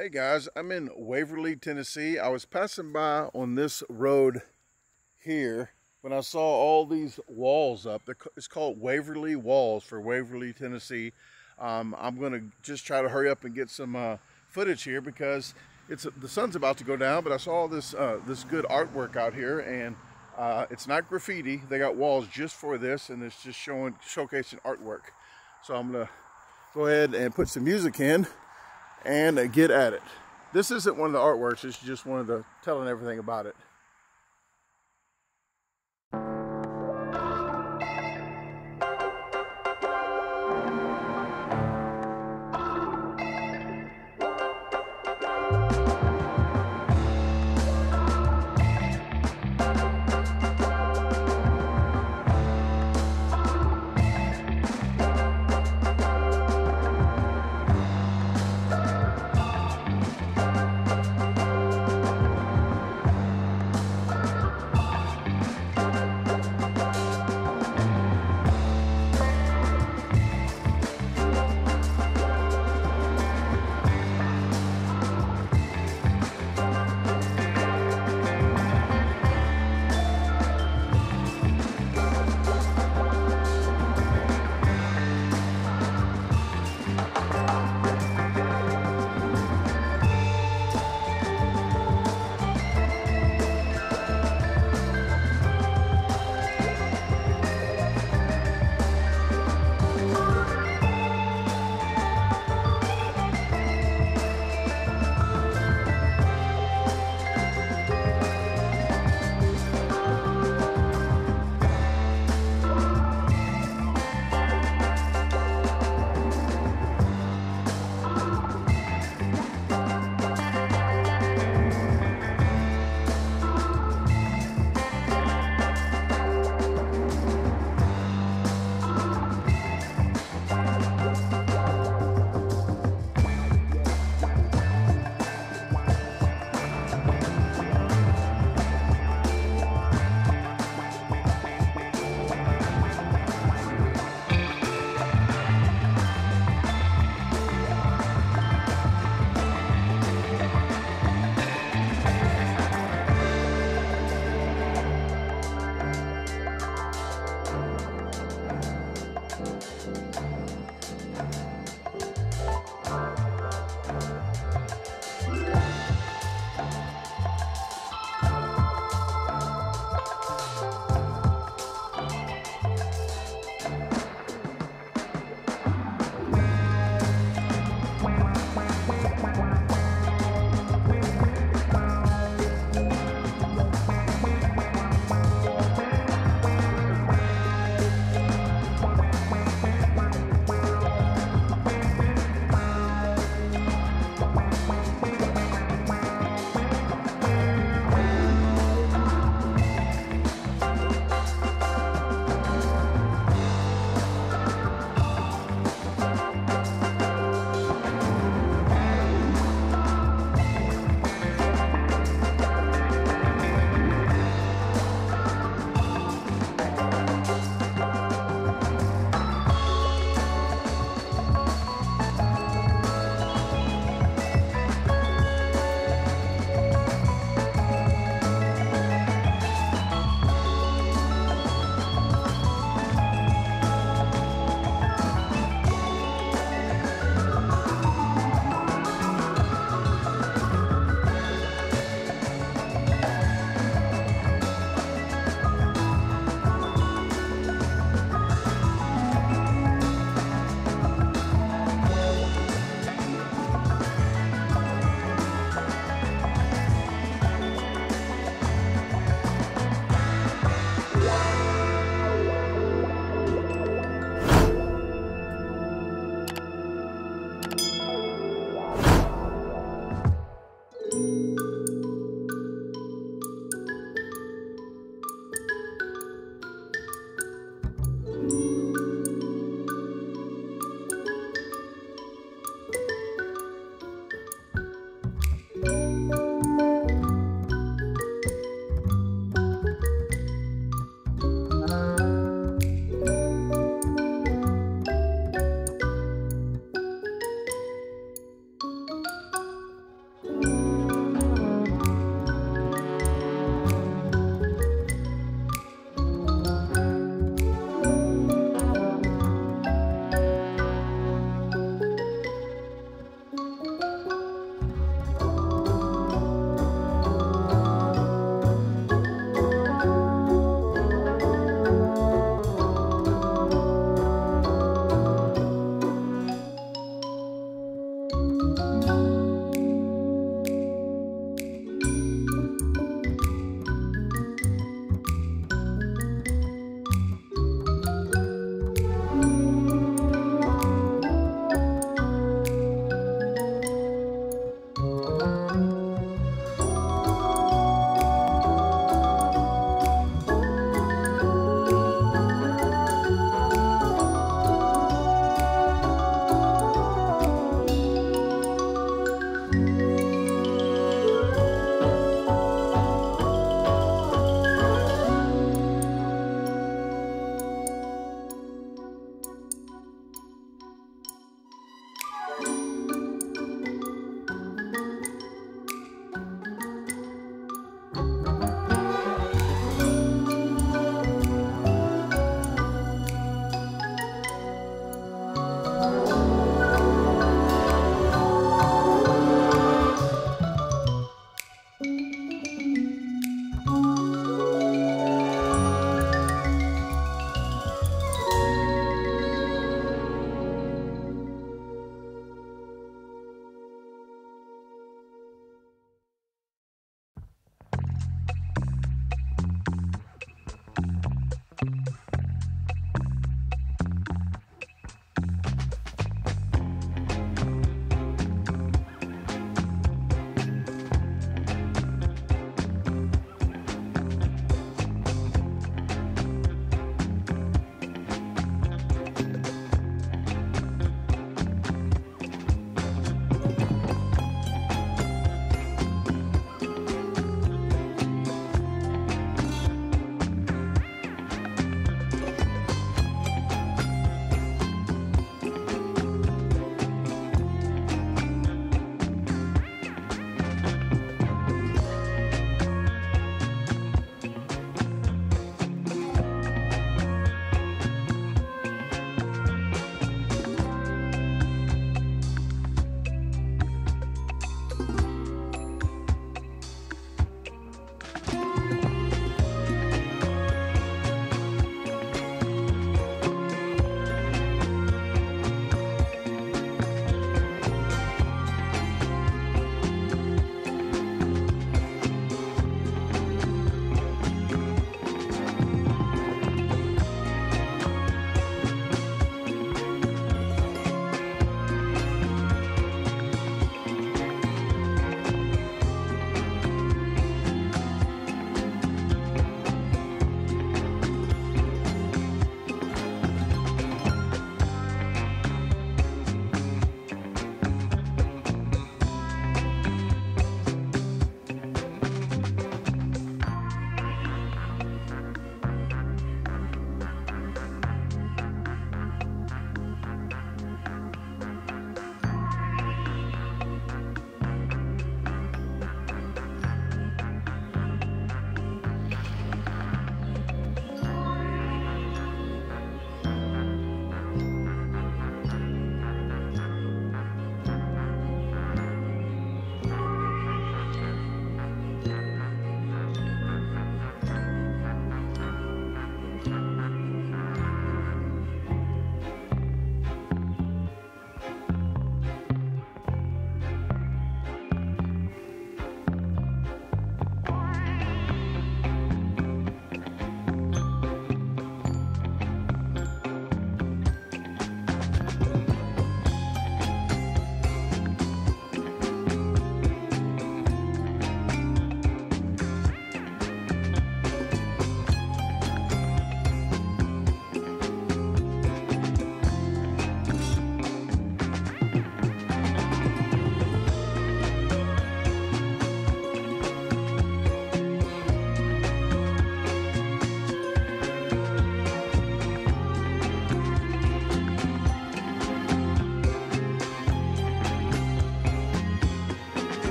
Hey guys, I'm in Waverly, Tennessee. I was passing by on this road here when I saw all these walls up. It's called Waverly Walls for Waverly, Tennessee. Um, I'm going to just try to hurry up and get some uh, footage here because it's the sun's about to go down. But I saw this uh, this good artwork out here, and uh, it's not graffiti. They got walls just for this, and it's just showing showcasing artwork. So I'm going to go ahead and put some music in and get at it. This isn't one of the artworks, it's just one of the telling everything about it.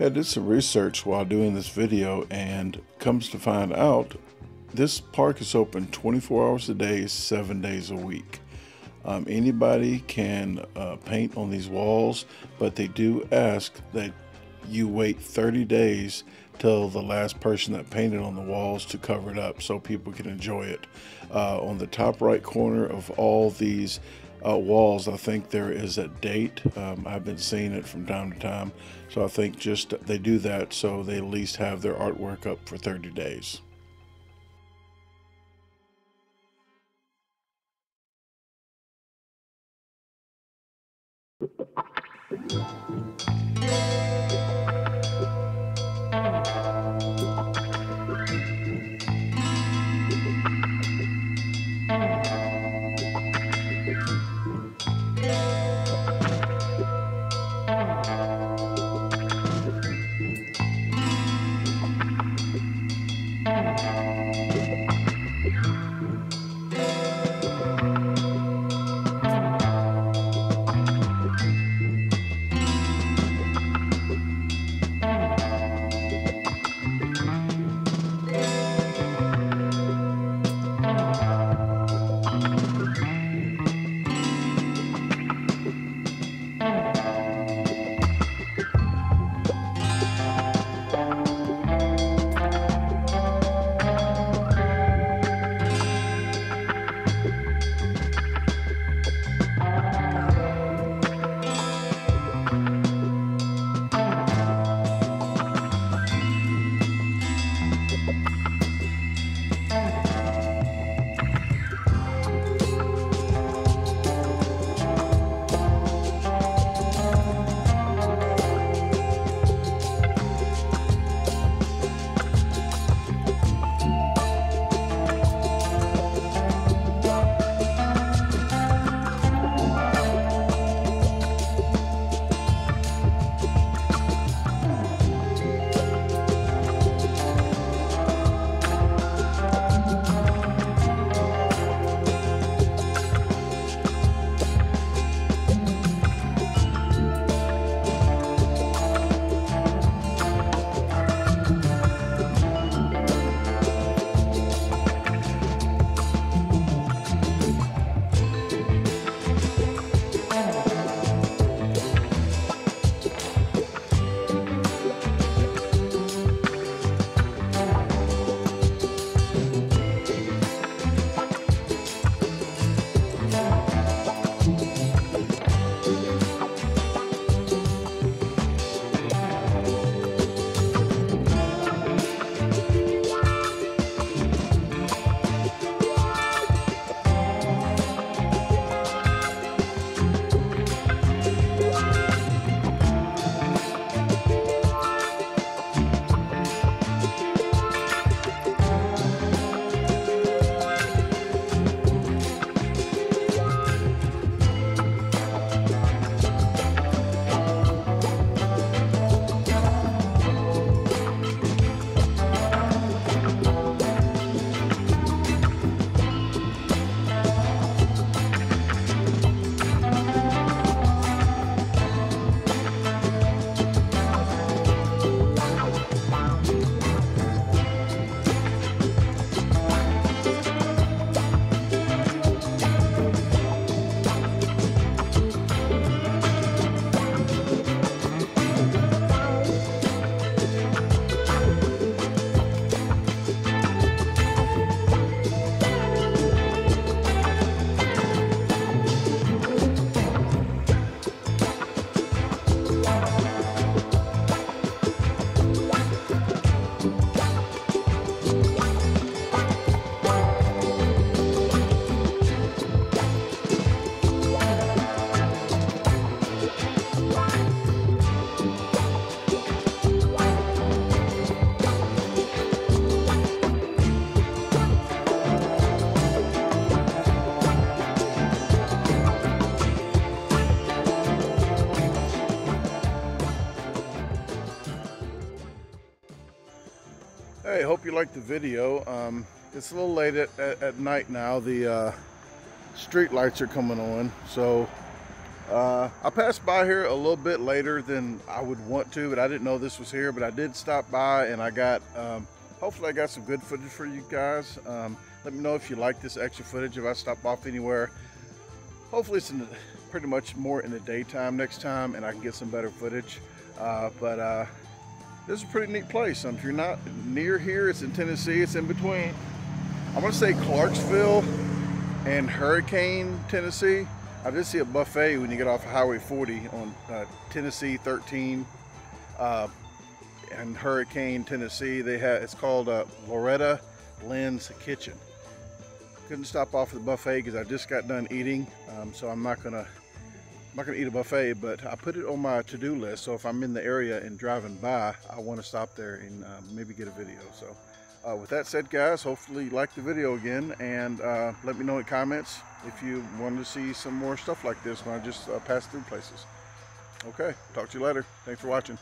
I did some research while doing this video and comes to find out this park is open 24 hours a day, seven days a week. Um, anybody can uh, paint on these walls, but they do ask that you wait 30 days till the last person that painted on the walls to cover it up so people can enjoy it. Uh, on the top right corner of all these uh, walls, I think there is a date. Um, I've been seeing it from time to time. So I think just they do that so they at least have their artwork up for 30 days. You liked the video. Um, it's a little late at, at, at night now. The uh, street lights are coming on. So Uh, I passed by here a little bit later than I would want to, but I didn't know this was here. But I did stop by, and I got. Um, hopefully, I got some good footage for you guys. Um, let me know if you like this extra footage. If I stop off anywhere, hopefully it's in the, pretty much more in the daytime next time, and I can get some better footage. Uh, but uh, this is a pretty neat place. Um, if you're not near here, it's in Tennessee. It's in between. I'm gonna say Clarksville and Hurricane, Tennessee. I did see a buffet when you get off of Highway 40 on uh, Tennessee 13 uh, and Hurricane, Tennessee. They have it's called uh, Loretta Lynn's Kitchen. Couldn't stop off at the buffet because I just got done eating, um, so I'm not gonna not gonna eat a buffet. But I put it on my to-do list, so if I'm in the area and driving by, I want to stop there and uh, maybe get a video. So. Uh, with that said, guys, hopefully you liked the video again, and uh, let me know in comments if you want to see some more stuff like this when I just uh, pass through places. Okay, talk to you later. Thanks for watching.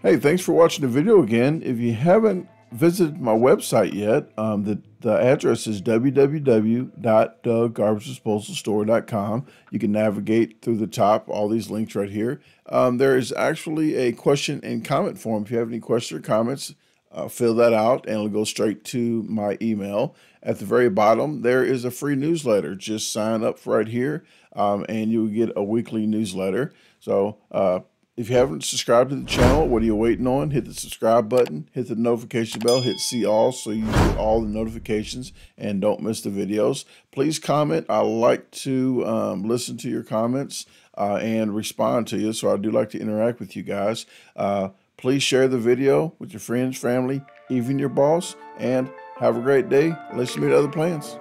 Hey, thanks for watching the video again. If you haven't visited my website yet, um, the, the address is www.dagarbagedisposalstore.com. You can navigate through the top, all these links right here. Um, there is actually a question and comment form. If you have any questions or comments, uh, fill that out and it'll go straight to my email. At the very bottom, there is a free newsletter. Just sign up right here um, and you'll get a weekly newsletter. So, uh, if you haven't subscribed to the channel, what are you waiting on? Hit the subscribe button, hit the notification bell, hit see all so you get all the notifications and don't miss the videos. Please comment. I like to um, listen to your comments uh, and respond to you, so I do like to interact with you guys. Uh, please share the video with your friends, family, even your boss, and have a great day. Unless you meet other plans.